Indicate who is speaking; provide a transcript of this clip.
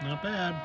Speaker 1: Not bad.